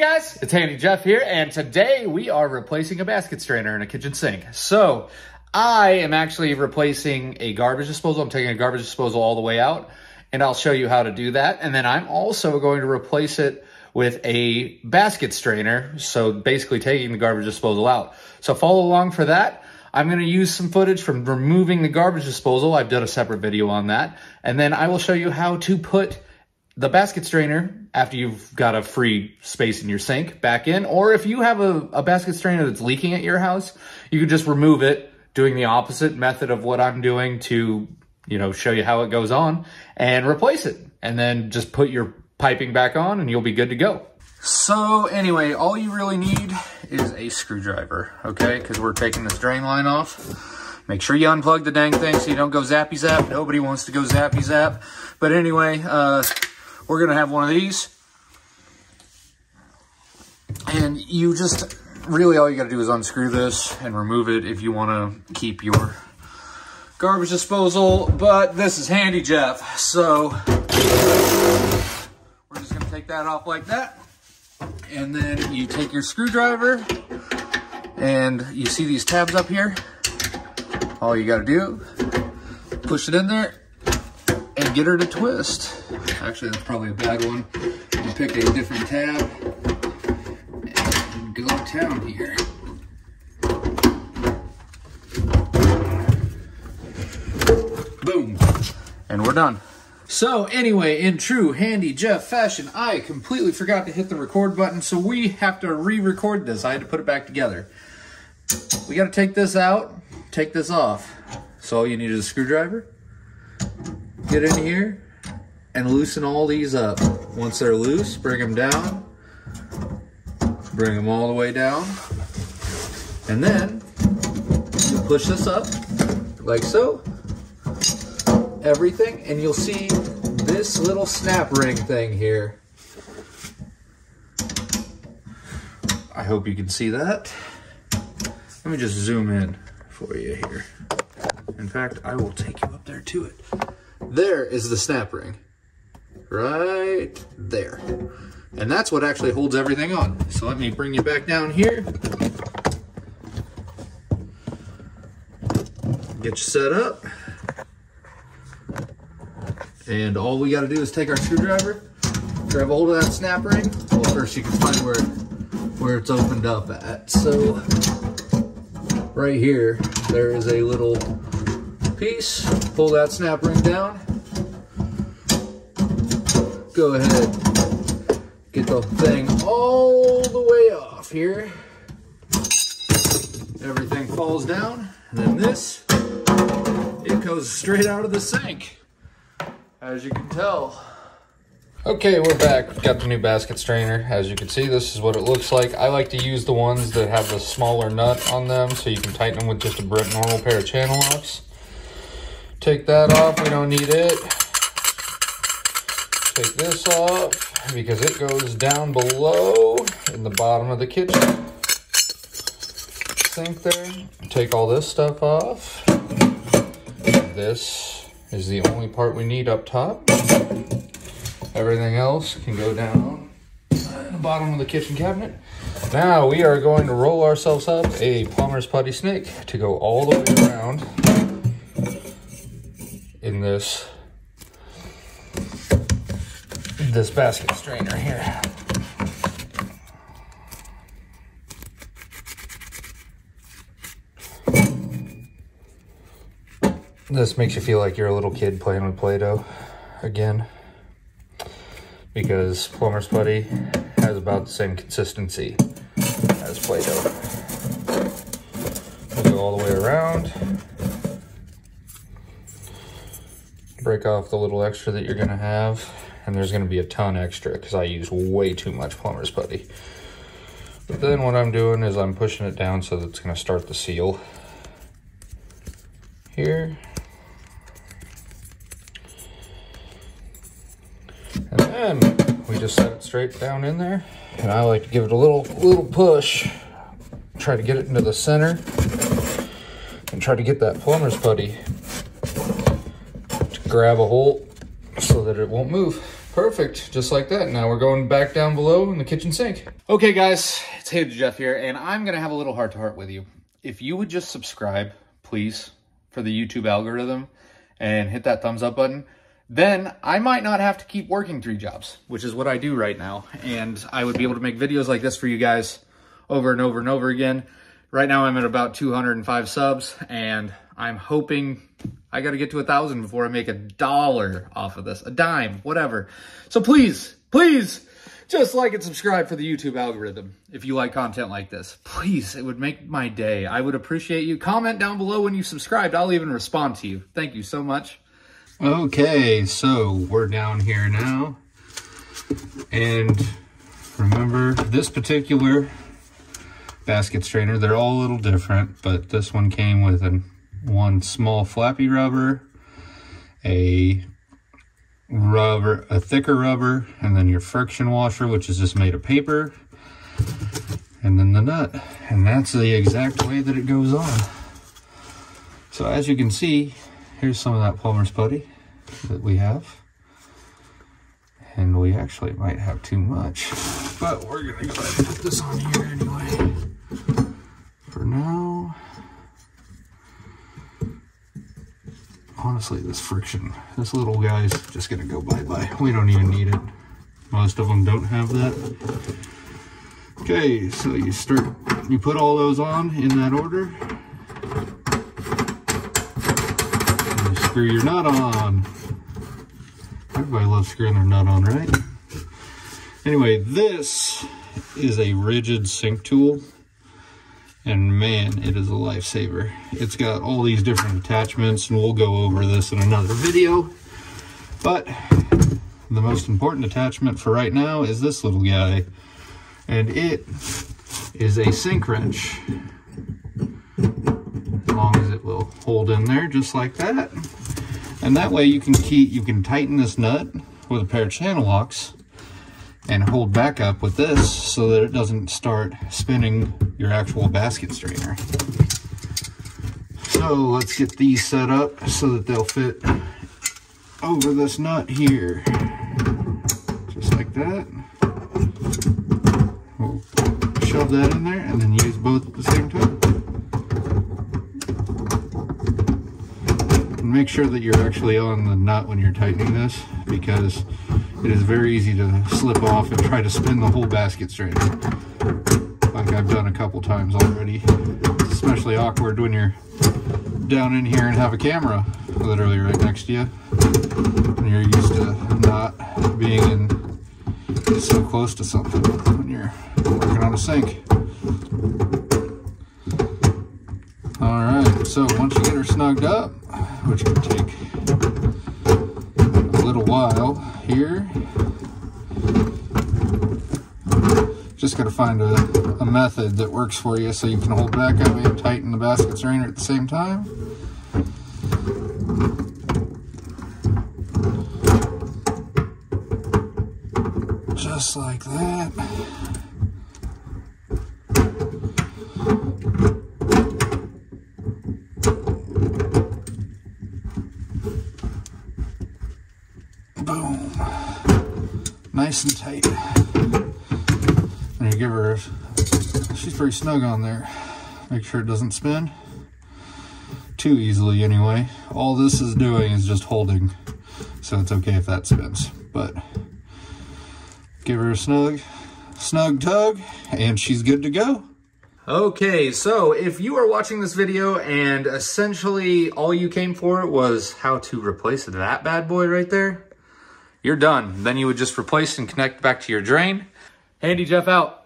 guys, it's Handy Jeff here, and today we are replacing a basket strainer in a kitchen sink. So, I am actually replacing a garbage disposal. I'm taking a garbage disposal all the way out, and I'll show you how to do that. And then I'm also going to replace it with a basket strainer, so basically taking the garbage disposal out. So follow along for that. I'm going to use some footage from removing the garbage disposal. I've done a separate video on that. And then I will show you how to put the basket strainer after you've got a free space in your sink back in. Or if you have a, a basket strainer that's leaking at your house, you can just remove it doing the opposite method of what I'm doing to, you know, show you how it goes on and replace it. And then just put your piping back on and you'll be good to go. So anyway, all you really need is a screwdriver, okay? Because we're taking this drain line off. Make sure you unplug the dang thing so you don't go zappy zap. Nobody wants to go zappy zap. But anyway, uh, we're gonna have one of these. And you just, really all you gotta do is unscrew this and remove it if you wanna keep your garbage disposal. But this is handy, Jeff. So we're just gonna take that off like that. And then you take your screwdriver and you see these tabs up here. All you gotta do, push it in there and get her to twist. Actually, that's probably a bad one. You pick a different tab and go to town here. Boom. And we're done. So anyway, in true handy Jeff fashion, I completely forgot to hit the record button, so we have to re-record this. I had to put it back together. We got to take this out, take this off. So all you need is a screwdriver. Get in here and loosen all these up. Once they're loose, bring them down. Bring them all the way down. And then push this up like so everything, and you'll see this little snap ring thing here. I hope you can see that. Let me just zoom in for you here. In fact, I will take you up there to it. There is the snap ring. Right there. And that's what actually holds everything on. So let me bring you back down here. Get you set up. And all we got to do is take our screwdriver, grab a hold of that snap ring. Well, first you can find where, where it's opened up at. So right here, there is a little piece. Pull that snap ring down. Go ahead, get the thing all the way off here. Everything falls down. And then this, it goes straight out of the sink as you can tell. Okay, we're back. We've got the new basket strainer. As you can see, this is what it looks like. I like to use the ones that have the smaller nut on them so you can tighten them with just a normal pair of channel locks. Take that off. We don't need it. Take this off because it goes down below in the bottom of the kitchen sink there. Take all this stuff off. This is the only part we need up top. Everything else can go down in the bottom of the kitchen cabinet. Now we are going to roll ourselves up a plumber's putty snake to go all the way around in this this basket strainer here. This makes you feel like you're a little kid playing with Play-Doh again. Because plumber's putty has about the same consistency as Play-Doh. Go all the way around. Break off the little extra that you're gonna have. And there's gonna be a ton extra because I use way too much plumber's putty. But then what I'm doing is I'm pushing it down so that it's gonna start the seal here. And then we just set it straight down in there. And I like to give it a little, little push. Try to get it into the center. And try to get that plumber's putty to grab a hold so that it won't move. Perfect, just like that. Now we're going back down below in the kitchen sink. Okay guys, it's Hey Jeff here, and I'm gonna have a little heart-to-heart -heart with you. If you would just subscribe, please, for the YouTube algorithm, and hit that thumbs up button, then I might not have to keep working three jobs, which is what I do right now. And I would be able to make videos like this for you guys over and over and over again. Right now I'm at about 205 subs and I'm hoping I got to get to a thousand before I make a dollar off of this, a dime, whatever. So please, please just like and subscribe for the YouTube algorithm if you like content like this. Please, it would make my day. I would appreciate you. Comment down below when you subscribed. I'll even respond to you. Thank you so much. Okay, so we're down here now. And remember, this particular basket strainer, they're all a little different, but this one came with an, one small flappy rubber, a rubber, a thicker rubber, and then your friction washer, which is just made of paper, and then the nut. And that's the exact way that it goes on. So as you can see, Here's some of that plumber's putty that we have. And we actually might have too much. But we're to go ahead and put this on here anyway. For now. Honestly, this friction, this little guy's just to go bye-bye. We don't even need it. Most of them don't have that. Okay, so you start, you put all those on in that order. screw your nut on. Everybody loves screwing their nut on, right? Anyway, this is a Ridgid sink tool. And man, it is a lifesaver. It's got all these different attachments, and we'll go over this in another video. But the most important attachment for right now is this little guy. And it is a sink wrench. As long as it will hold in there just like that. And that way you can keep, you can tighten this nut with a pair of channel locks and hold back up with this so that it doesn't start spinning your actual basket strainer. So let's get these set up so that they'll fit over this nut here. Just like that. We'll shove that in there and then use both at the same time. make sure that you're actually on the nut when you're tightening this because it is very easy to slip off and try to spin the whole basket straight. Like I've done a couple times already. It's especially awkward when you're down in here and have a camera literally right next to you. And you're used to not being in so close to something. When you're working on a sink. All right so once you get her snugged up which can take while here. Just got to find a, a method that works for you so you can hold back up and tighten the basket strainer at the same time. Just like that. Nice and tight. And you give her, she's pretty snug on there. Make sure it doesn't spin too easily anyway. All this is doing is just holding, so it's okay if that spins. But give her a snug, snug tug, and she's good to go. Okay, so if you are watching this video and essentially all you came for was how to replace that bad boy right there, you're done. Then you would just replace and connect back to your drain. Handy Jeff out.